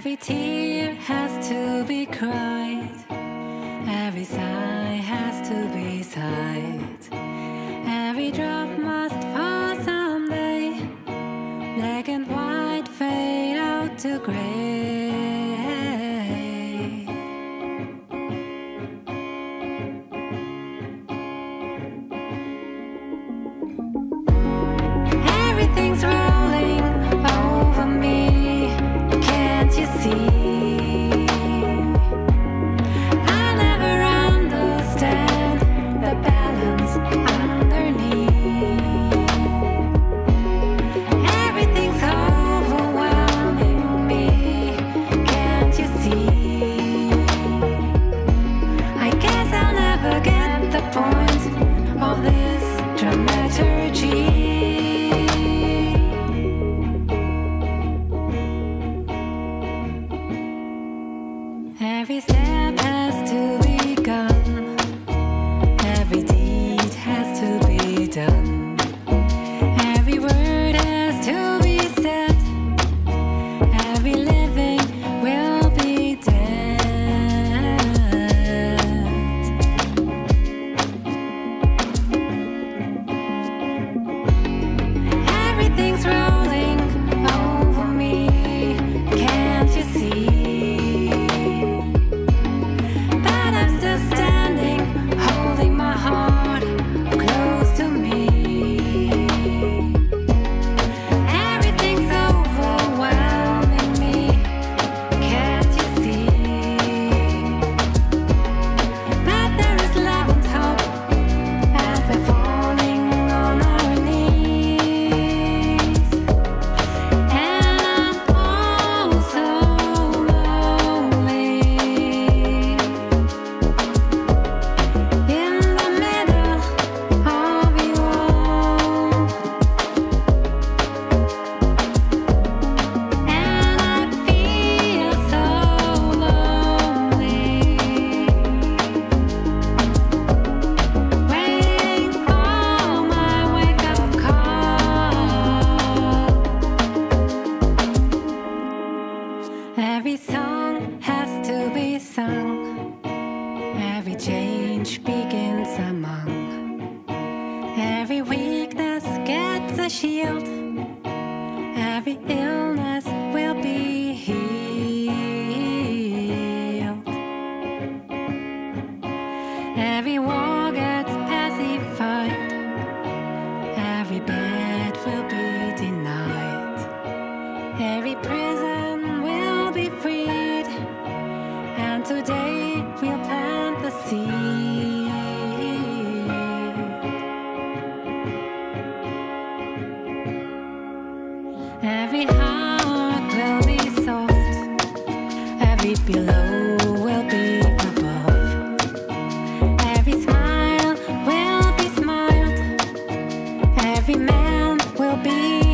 Every tear has to be cried. Every sigh has to be sighed. Every drop must fall someday. Black and white fade out to gray. Everything's rolling see? Every step song has to be sung. Every change begins among. Every weakness gets a shield. Every illness will be healed. Every war gets pacified. Every bed will be denied. Every prison. be below will be above. Every smile will be smiled. Every man will be.